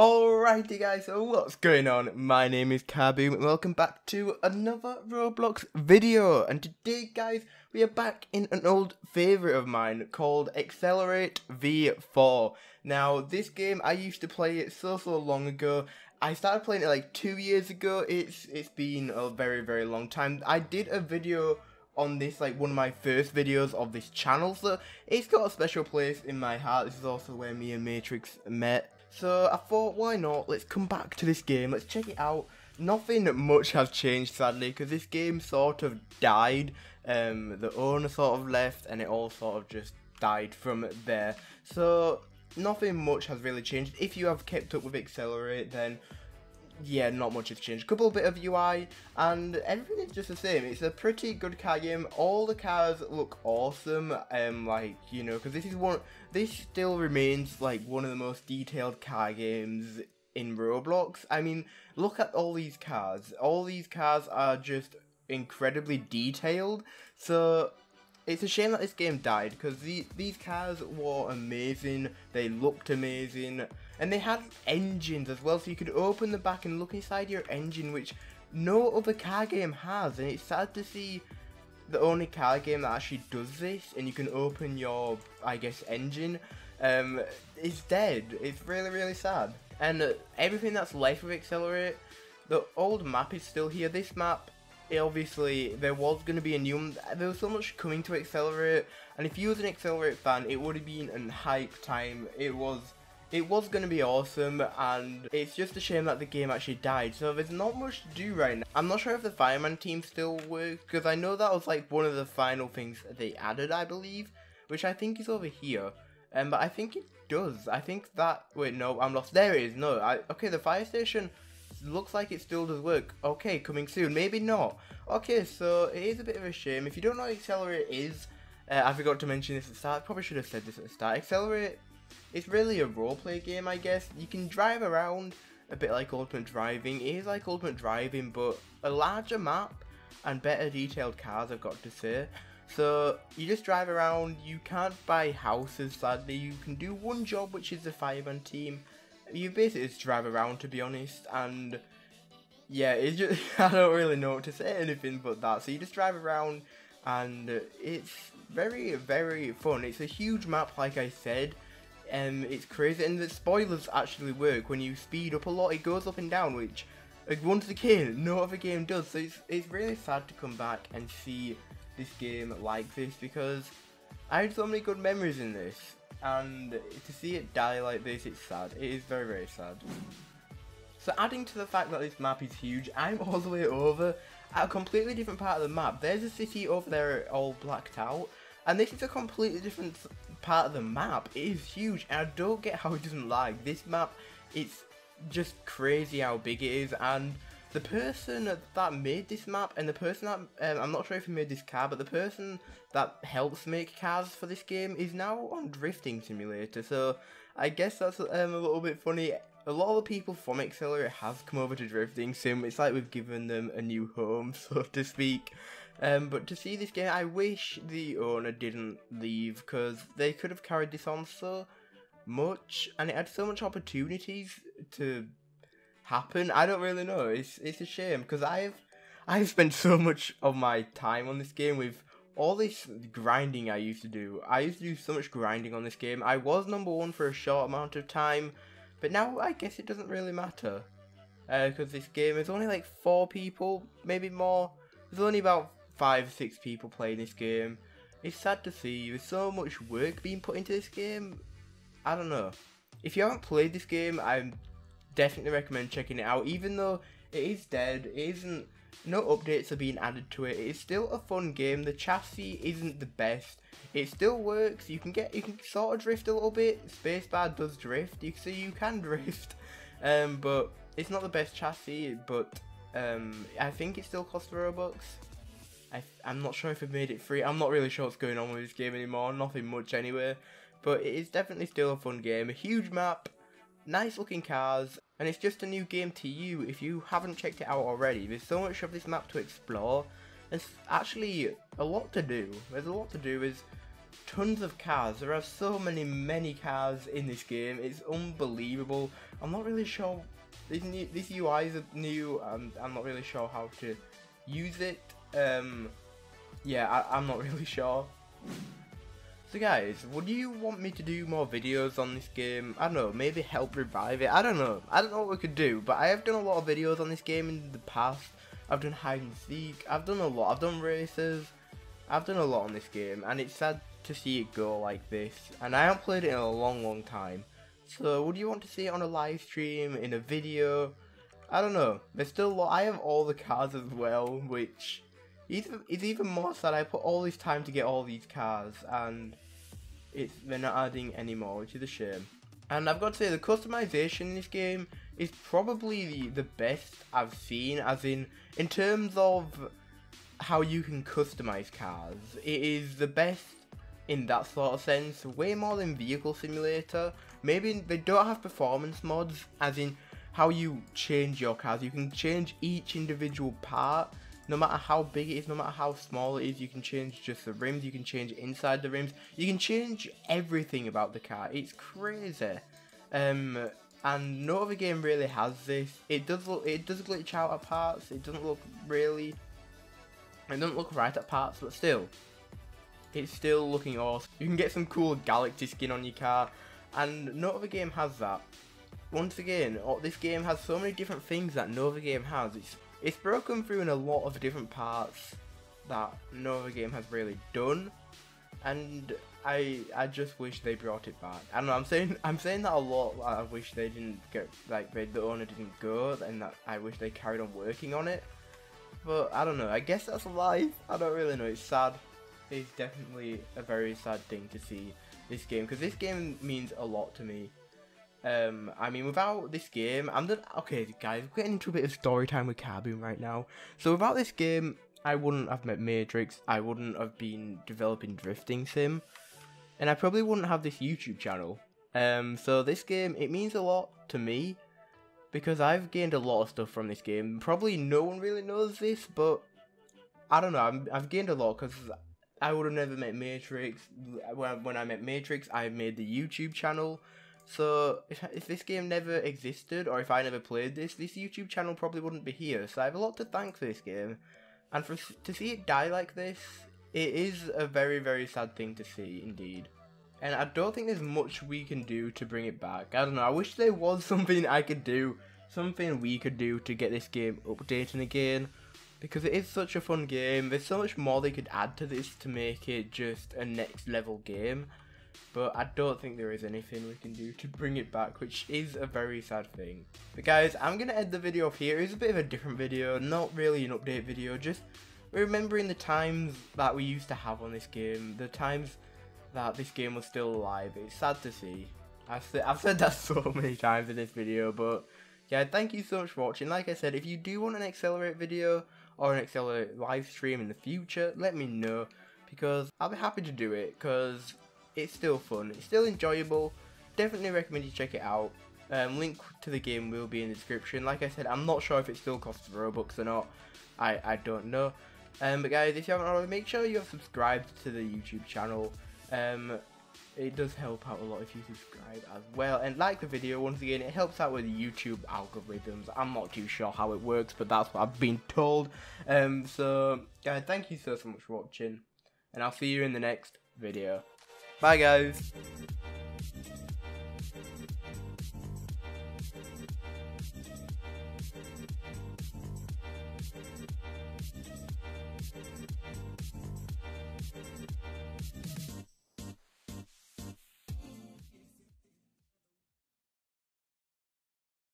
Alrighty guys, so what's going on? My name is Carboom and welcome back to another Roblox video. And today guys, we are back in an old favourite of mine called Accelerate V4. Now this game, I used to play it so so long ago. I started playing it like two years ago. It's It's been a very very long time. I did a video on this like one of my first videos of this channel so it's got a special place in my heart this is also where me and matrix met so I thought, why not? Let's come back to this game. Let's check it out. Nothing much has changed, sadly, because this game sort of died. Um, the owner sort of left, and it all sort of just died from there. So nothing much has really changed. If you have kept up with Accelerate, then yeah, not much has changed. A couple bit of UI, and everything is just the same. It's a pretty good car game. All the cars look awesome. Um, like you know, because this is one. This still remains like one of the most detailed car games in Roblox. I mean, look at all these cars. All these cars are just incredibly detailed. So it's a shame that this game died because the, these cars were amazing. They looked amazing. And they had engines as well, so you could open the back and look inside your engine, which no other car game has. And it's sad to see the only car game that actually does this, and you can open your, I guess, engine, um, is dead. It's really, really sad. And uh, everything that's left of Accelerate, the old map is still here. This map obviously there was going to be a new there was so much coming to accelerate and if you was an accelerate fan it would have been an hype time it was it was going to be awesome, and it's just a shame that the game actually died, so there's not much to do right now. I'm not sure if the Fireman team still works, because I know that was like one of the final things they added, I believe, which I think is over here. Um, but I think it does. I think that, wait, no, I'm lost. There it is, no, I, okay, the fire station looks like it still does work. Okay, coming soon, maybe not. Okay, so it is a bit of a shame. If you don't know what Accelerate is, uh, I forgot to mention this at the start, probably should have said this at the start. Accelerate it's really a roleplay game, I guess. You can drive around a bit like Ultimate Driving. It is like Ultimate Driving, but a larger map and better detailed cars, I've got to say. So you just drive around. You can't buy houses, sadly. You can do one job, which is the fireman team. You basically just drive around, to be honest, and yeah, it's just I don't really know what to say anything but that. So you just drive around, and it's very, very fun. It's a huge map, like I said um, it's crazy, and the spoilers actually work when you speed up a lot. It goes up and down, which like, once again no other game does. So it's it's really sad to come back and see this game like this because I had so many good memories in this, and to see it die like this, it's sad. It is very very sad. So adding to the fact that this map is huge, I'm all the way over at a completely different part of the map. There's a city over there all blacked out, and this is a completely different part of the map. It is huge, and I don't get how it doesn't lag. This map, it's just crazy how big it is, and the person that made this map, and the person that, um, I'm not sure if he made this car, but the person that helps make cars for this game is now on Drifting Simulator, so I guess that's um, a little bit funny. A lot of the people from Accelerate has come over to Drifting Sim, it's like we've given them a new home, so to speak. Um, but to see this game, I wish the owner didn't leave because they could have carried this on so much, and it had so much opportunities to happen. I don't really know. It's it's a shame because I've I've spent so much of my time on this game with all this grinding I used to do. I used to do so much grinding on this game. I was number one for a short amount of time, but now I guess it doesn't really matter because uh, this game is only like four people, maybe more. There's only about five, or six people playing this game. It's sad to see. There's so much work being put into this game. I don't know. If you haven't played this game, I definitely recommend checking it out. Even though it is dead, it isn't. No updates are being added to it. It's still a fun game. The chassis isn't the best. It still works. You can get, you can sort of drift a little bit. Spacebar does drift. You so you can drift, um, but it's not the best chassis. But um, I think it still costs Robux. I, am not sure if I've made it free. I'm not really sure what's going on with this game anymore. Nothing much anyway. But it is definitely still a fun game. A huge map, nice looking cars, and it's just a new game to you if you haven't checked it out already. There's so much of this map to explore. There's actually a lot to do. There's a lot to do. Is tons of cars. There are so many, many cars in this game. It's unbelievable. I'm not really sure. This, new, this UI is new. and I'm not really sure how to use it. Um, yeah, I, I'm not really sure. So guys, would you want me to do more videos on this game? I don't know, maybe help revive it? I don't know. I don't know what we could do, but I have done a lot of videos on this game in the past. I've done hide and seek, I've done a lot, I've done races, I've done a lot on this game, and it's sad to see it go like this. And I haven't played it in a long, long time. So would you want to see it on a live stream, in a video? I don't know. There's still a lot. I have all the cars as well, which it's, even more sad. I put all this time to get all these cars, and it's they're not adding anymore, which is a shame. And I've got to say, the customization in this game is probably the, the best I've seen, as in, in terms of how you can customize cars. It is the best in that sort of sense, way more than Vehicle Simulator. Maybe they don't have performance mods, as in how you change your cars. You can change each individual part, no matter how big it is, no matter how small it is, you can change just the rims, you can change inside the rims, you can change everything about the car. It's crazy. Um, and no other game really has this. It does look, it does glitch out at parts. It doesn't look really, it doesn't look right at parts, but still, it's still looking awesome. You can get some cool Galaxy skin on your car, and no other game has that. Once again, this game has so many different things that no other game has. It's it's broken through in a lot of different parts that no other game has really done, and I I just wish they brought it back. I don't know. I'm saying I'm saying that a lot. I wish they didn't get like they, the owner didn't go, and that I wish they carried on working on it. But I don't know. I guess that's life. I don't really know. It's sad. It's definitely a very sad thing to see this game because this game means a lot to me. Um, I mean, without this game, I'm the okay, guys. We're getting into a bit of story time with Carboom right now. So without this game, I wouldn't have met Matrix. I wouldn't have been developing Drifting Sim, and I probably wouldn't have this YouTube channel. Um, so this game, it means a lot to me because I've gained a lot of stuff from this game. Probably no one really knows this, but I don't know. i have gained a lot because I would have never met Matrix. When I met Matrix, I made the YouTube channel. So if, if this game never existed, or if I never played this, this YouTube channel probably wouldn't be here. So I have a lot to thank for this game, and for to see it die like this, it is a very very sad thing to see indeed. And I don't think there's much we can do to bring it back. I don't know. I wish there was something I could do, something we could do to get this game updating again. Because it is such a fun game. There's so much more they could add to this to make it just a next level game but I don't think there is anything we can do to bring it back, which is a very sad thing. But guys, I'm going to end the video off here. It's a bit of a different video, not really an update video, just remembering the times that we used to have on this game, the times that this game was still alive. It's sad to see. I've, I've said that so many times in this video, but yeah, thank you so much for watching. Like I said, if you do want an Accelerate video or an Accelerate live stream in the future, let me know because I'll be happy to do it because it's still fun, it's still enjoyable, definitely recommend you check it out. Um, link to the game will be in the description. Like I said, I'm not sure if it still costs Robux or not. I, I don't know. Um, but guys, if you haven't already, make sure you have subscribed to the YouTube channel. Um, it does help out a lot if you subscribe as well. And like the video, once again, it helps out with YouTube algorithms. I'm not too sure how it works, but that's what I've been told. Um, so, guys, thank you so, so much for watching. And I'll see you in the next video. Bye, guys.